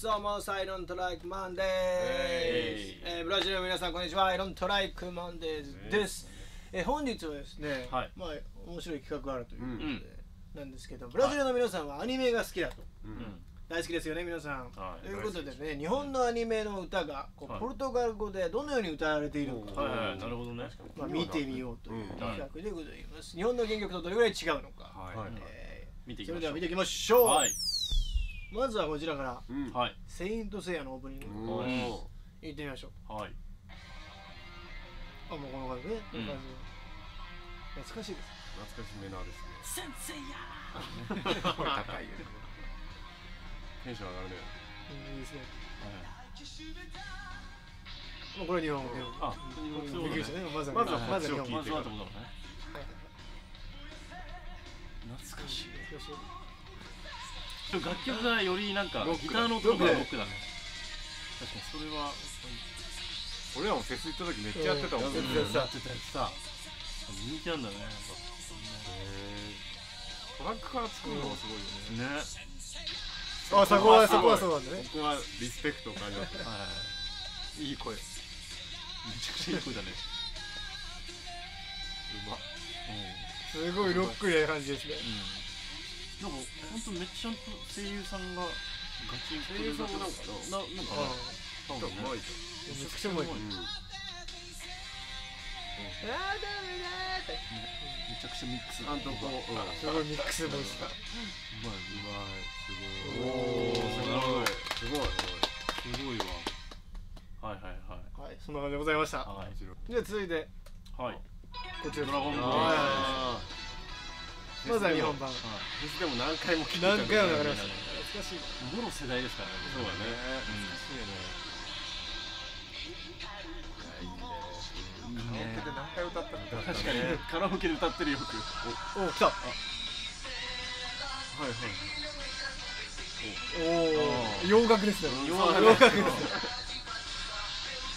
どうも I Don't Like Mondays、えー、ブラジルの皆さんこんにちは。 I Don't Like Mondays です、えー、本日はですね、はい。まあ面白い企画があるということで、なんですけどブラジルの皆さんはアニメが好きだと、大好きですよね皆さん、はい。ということでね日本のアニメの歌がこう、はい。ポルトガル語でどのように歌われているのか、はい。はい。なるほどね。まあ、見てみようといううん企画でございます、日本の原曲とどれぐらい違うのか、はい。え見ていきましょう。ーそれでは見ていきましょう、はいまずはこちらからうん。はい「セイント・セイヤ」のオープニング。おー行ってみましょう。はい。あもうこの感じね、この感じ。懐かしいです。懐かしめなですね。先生や声高いよね。テンション上がるね。うんいいですね。もうこれ日本語。日本語あびっくりしたね。まずはまずはまずは日本語。まずはって。ことだねはい。懐かしい。懐かしい楽曲がよりなんかギターの音がロックだね。確かにそれは俺らもフェス行った時めっちゃやってたもん。うん。ねやってた。やってた人気なんだね。やっへー。トラックから作るのがすごいよね。ぱね。あそこはそこはそうなんだね。僕はリスペクトを感じます。はい。いい声。うめちゃくちゃいい声だね。ま。すごいロックな感じですね。うんなんかほんとめっちゃちゃんと声優さんがガチンコ声優さんもなんかななんかあ多分ねうまいじあめちゃくちゃうまいゃんうんあーダメだーってめちゃくちゃミックス。ちゃん。とこうすごい。ミックスボイスがまいうまいすごい。おーすごい。すごいすごいわはいはい。はい。はい。そんな感じでござい。ましたはい。じゃあ続いてはいこちら。ドラゴンボール。あまずは日本版。フェスでも何回も聞いた何回も流れまねした懐かしい。なもろ世代ですからね。そうだね。うん懐かしいよね。カラオケで何回歌ったのか確かに。カラオケで歌ってるよく。お来た。はいはい。おお洋楽ですね洋楽。楽ですね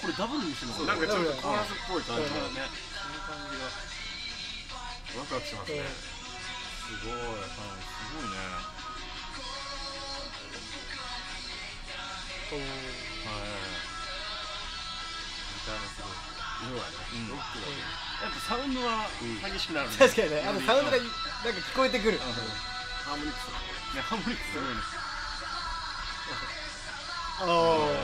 これダブルにしてるのかな。んかちょっとコーラスっぽい感じう。んが。ねワクワクしますねすごいはいすごいね。おーはいギターがすごい色はね。うんロックだねやっぱサウンドは激しくなるね。確かにねあのサウンドがなんか聞こえてくる。ハーモニクスだねね。ハーモニクスすごいね。おお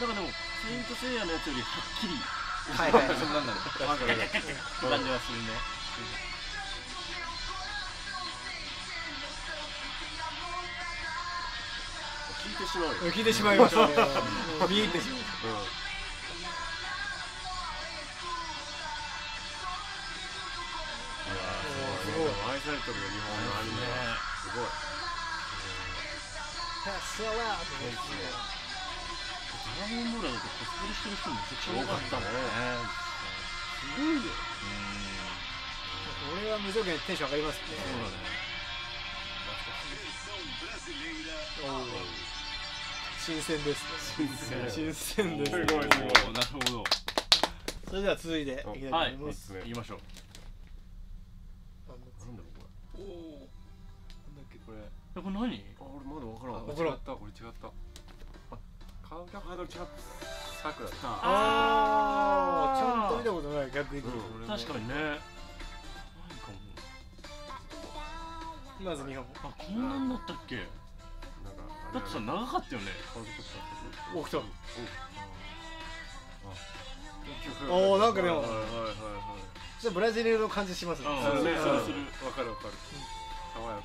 だからでもセイントセイヤのやつよりはっきり。はいはいそんなんだねわかるわかる。感じはするね。聞いてしまうよ聞いてしまいました見入ってしまう日本のアニメはすごいドラゴンボールだとコスプレしてる人めちゃくちゃ多かったもんねすごいよ俺は無条件でテンション上がりますねそうだね新鮮ですね新鮮ですすごいすごいなるほどそれでは続いていきたいとはい思います、ね行きましょうなん。だろうこれ。なんだっけこれえこれ何？あ俺まだ分からん。あ分からん違った。俺違った。あカウンターハードキャップさくらだあーちゃんと見たことない逆に、うん確かにね。なん。かもうまず日本語あこんなんだったっけ？なんかだってさ長かった。よねおおーなんかでもはいはいはいはい。ブラジルの感じしますね。うん。そうわかるわかる。爽やか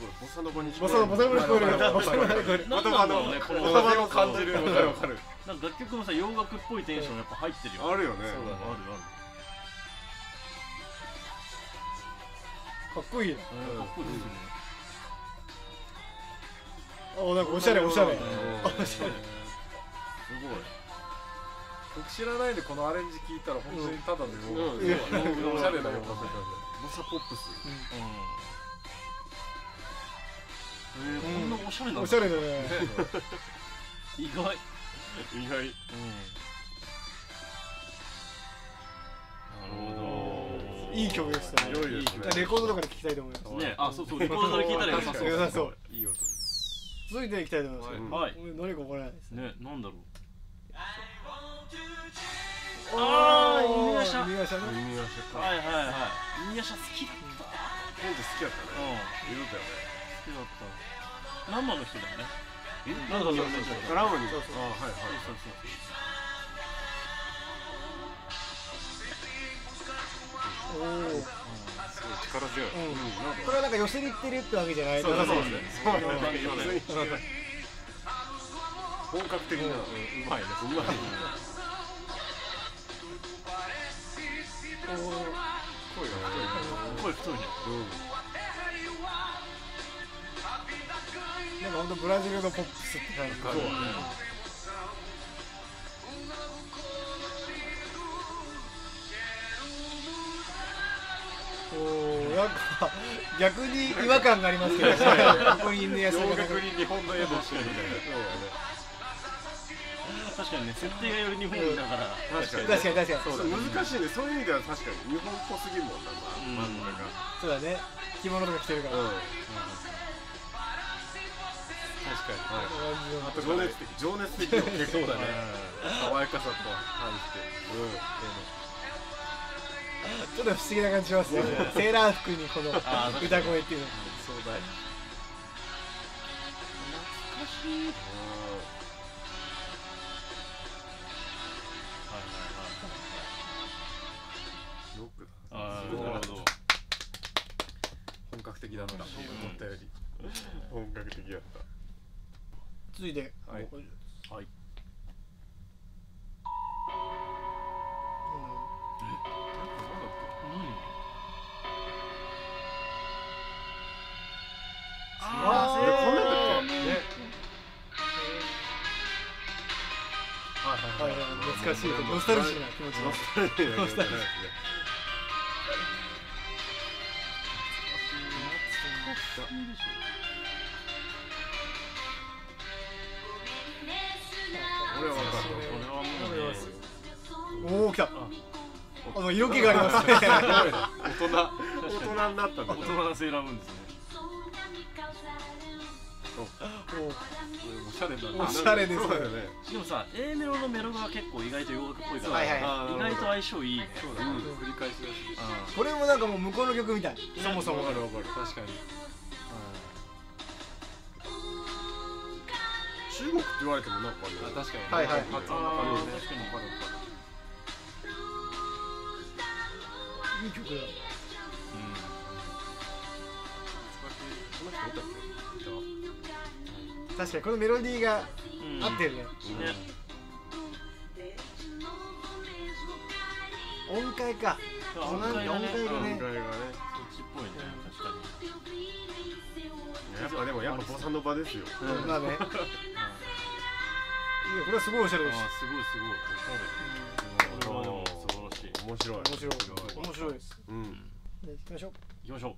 ごい。ボサノバに聞ボサノボサノバに聞こえるボサノバに聞こえる言なんだろうねこの言葉の感じるわかるわかるなんか楽曲もさ洋楽っぽいテンションやっぱ入ってるよあるよねそうだねあるあるかっこいいなうんかっこいいですよねおなんかおしゃれおしゃれうんあおしゃれすごい曲知らないでこのアレンジ聞いたら本当にただの洋楽いやおしゃれな洋楽って感ボサポップスうんえーこんなおしゃれなんだんおしゃれだね。意外。じ意外。なるほど。いい曲でしたね。良いですね。レコードとかで聴きたい。と思いますねあそうそう。レコードから聞いたら良さそう。良さそう。いい音。続いていきたいと思います。うんはい。どれかわからない。ですねなんだろう。あー犬夜叉。犬夜叉ね。耳がしかはいはいはい。イニヤシャ好きだった。本当好きやったうん。ね言うたよね好きだった。ナンバの人だよね。なんかそうそうそう。ラムに。そうそうあはいはいそうそうそう。おおすごい力強いうん。なん。かこれはなんか寄せに行ってるってわけじゃない。そうそうですねそうなんだ感じはね本格的な。うまいねうまい声が声太いね太いうんなんかほんとブラジルのポップスって感じ。そう。だねおーなんか逆に違和感がありますけどここに犬夜叉洋がなんか楽に日本の絵もしてるみたいな確かにね設定がより日本だから。確かに。確かにそうだね。難しいね。そういう意味では確かに日本っぽすぎるもんな漫画が。そうだね。着物とか着てるから、うん確かに。あと情熱的情熱的。よ結構だね。爽やかさと反して。ちょっと不思議な感じしますね。セーラー服にこの歌声っていうの。壮大。懐かしい。はいはいはい。あー。なるほど本格的だな思ったより。本格的やった続い。て、はい。はいあーえこんなんだっけねはいはい懐かしいノスタルジーな気持ちのノスタルジーな気持ちですねおお来た。あの色気がありますね。大人大人になった大人なセーラームーンですね。おしゃれだおしゃれですね。でもさ A メロのメロが結構意外と洋楽っぽいから、はいはい意外と相性いいね。そうだね。繰り返しだし。これもなんかもう向こうの曲みたい。そもそも分かる分かる。確かに。中国って言われてもなんかね確かに。はいはい。発音ね。確かに。わかるわかるい。い。曲だこの人おったっけ確かにこのメロディーが合ってるね、ね音階か音階がね音階がね音階がねそっちっぽい。ね確かにやっぱでもやっぱボサノバですようんまあねい。やこれはすごい。おしゃれですすごい。すごい。おしゃれこれはでも素晴らしい。面白い。面白い。面白いです。うん。じゃあ行きましょう。行きましょう。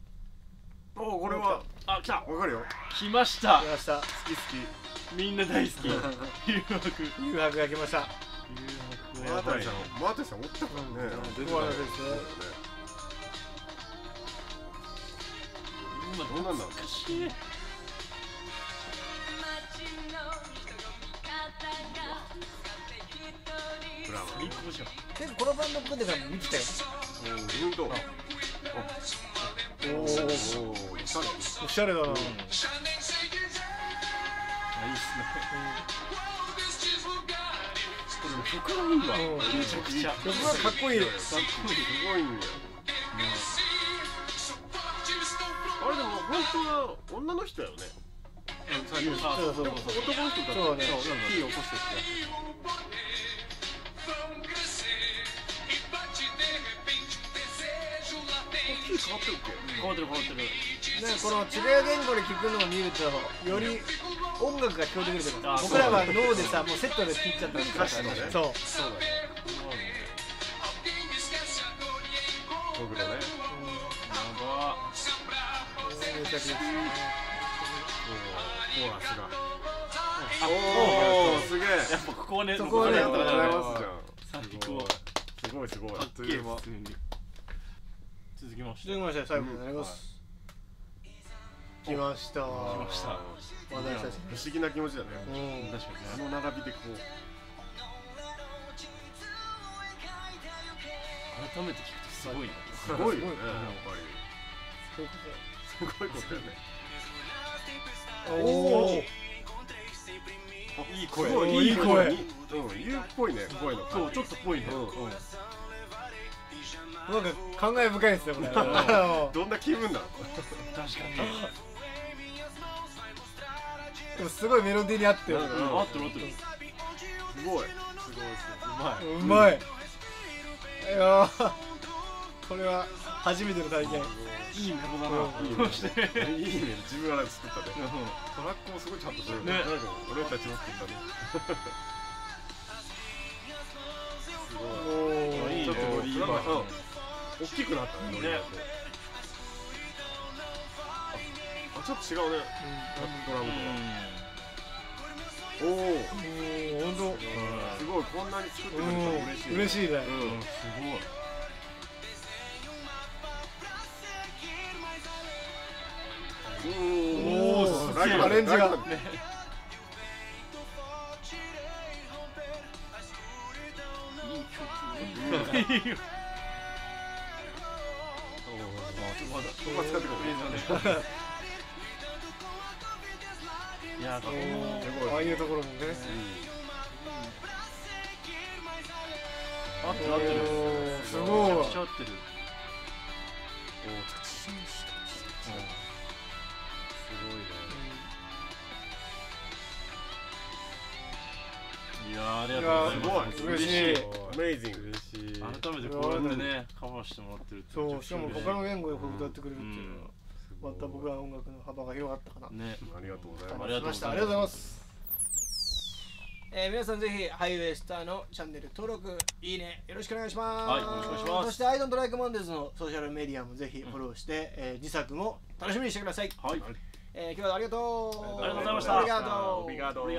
おこれは。あ来た。わかるよ。来ました。来ました。好き好みんな大好き。誘惑。誘誘惑が来ました。き惑やばさんマータリさんおったからね。うん。そうなんですね。今どうなんだろういブラマ最高じゃん結構このバンド組んでたの見てたよ。うん。とおおおおおしゃれ。おしゃれだな、あいいっすね。これも曲がいいわうん。めちゃくちゃ。曲がかっこいいかっこいいすごいん。よあれでも本当は女の人だよね。最初あそうそうでも男の人だったそうね。火起こしてって変わってるっけ変わってる変わってる。なんかこの違う言語で聞くのを見るとより音楽が聞こえてくるけどあ僕らは脳でさもうセットで聴いちゃったんです歌詞のね。そう。そうだね。僕のね。やば。めちゃくちゃコー。ラスがあおおすげえ。やっぱここはねそこはね。ありがとうございます。じゃん最高すごいすごい。かっけえ普通に続きまして。続きまして最後になります、来ました。来ました。不思議な気持ちだね。うん。確かあにね。の並びでこう。改めて聞くとすごいな。すごいよねやっぱり。すごいことだよね。とおおいいす声。いい声。うん言うっぽいね声のそうちょっとぽいね。うん。うんなんか感慨深いですよこれ。どんな気分なの？確かに。でもすごいメロディーに合ってる。うんうん。合ってる合ってる。すごい。すごいすうまい。うまい。いやー。これは初めての体験。いいメロだうんいいねなそしてごいいいね自分らで作ったねうん。トラックもすごいちゃんとしてる。ね。俺たちの作ったね。すごい。いいね。ちょっとノリいいわうんうん大きくなったねね。あちょっと違うねドラムとおおおほん。とすごいこん。なに作ってくれたら嬉しいうん。嬉しいねうん。すごいおおーライトアレンジがライトだねいいよここは使ってくれるいやああいうところもね。合ってる合ってるおーすごい。めちゃくちゃ合ってるすごいねいやーありがとうございます。すごい。嬉しい。アメイジング嬉しい。改めてこうやってねカバーしてもらってるってそうしかも他の言語でこう歌ってくれるっていう。のはまた僕らの音楽の幅が広がったかな。ねありがとうございあまりがとうございます。ありがとうございます。えー皆さんぜひハイウェイスターのチャンネル登録いいねよろしくお願いします。はいよろしくお願いします。そしてアイドントライクマンデーズのソーシャルメディアもぜひフォローして、えー自作も楽しみにしてください、はい。えー今日はありがとう。ありがとうございました。ありがとう